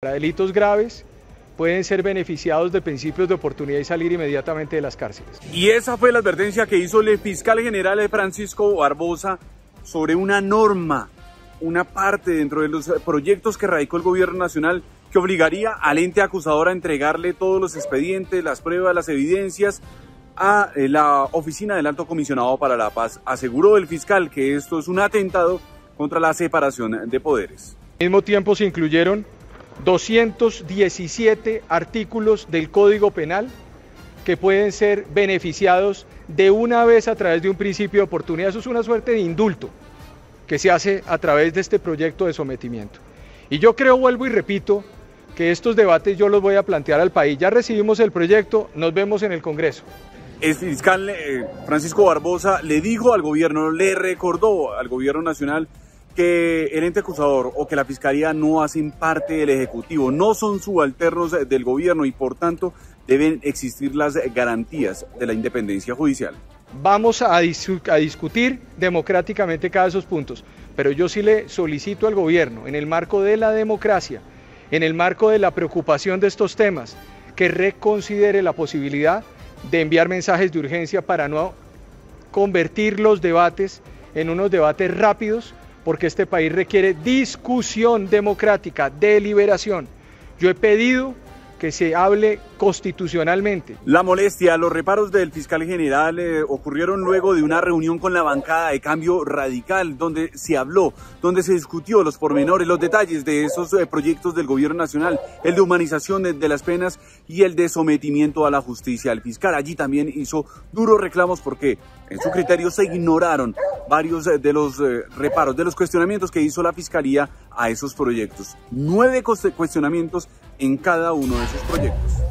Para delitos graves pueden ser beneficiados de principios de oportunidad y salir inmediatamente de las cárceles. Y esa fue la advertencia que hizo el fiscal general Francisco Barbosa sobre una norma, una parte dentro de los proyectos que radicó el gobierno nacional que obligaría al ente acusador a entregarle todos los expedientes, las pruebas, las evidencias a eh, la oficina del alto comisionado para la paz. Aseguró el fiscal que esto es un atentado contra la separación de poderes. Al mismo tiempo se incluyeron 217 artículos del Código Penal que pueden ser beneficiados de una vez a través de un principio de oportunidad. Eso es una suerte de indulto que se hace a través de este proyecto de sometimiento. Y yo creo, vuelvo y repito, que estos debates yo los voy a plantear al país. Ya recibimos el proyecto, nos vemos en el Congreso. El fiscal eh, Francisco Barbosa le dijo al gobierno, le recordó al gobierno nacional que el ente acusador o que la fiscalía no hacen parte del Ejecutivo, no son subalternos del gobierno y por tanto deben existir las garantías de la independencia judicial. Vamos a, discutir democráticamente cada de esos puntos, pero yo sí le solicito al gobierno, en el marco de la democracia, en el marco de la preocupación de estos temas, que reconsidere la posibilidad de enviar mensajes de urgencia para no convertir los debates en unos debates rápidos porque este país requiere discusión democrática, deliberación. Yo he pedido que se hable constitucionalmente. La molestia, los reparos del fiscal general eh, ocurrieron luego de una reunión con la bancada de cambio radical, donde se habló, donde se discutió los pormenores, los detalles de esos eh, proyectos del gobierno nacional, el de humanización de, las penas y el de sometimiento a la justicia. El fiscal allí también hizo duros reclamos porque en su criterio se ignoraron varios eh, de los reparos, de los cuestionamientos que hizo la fiscalía a esos proyectos. Nueve cuestionamientos en cada uno de esos proyectos.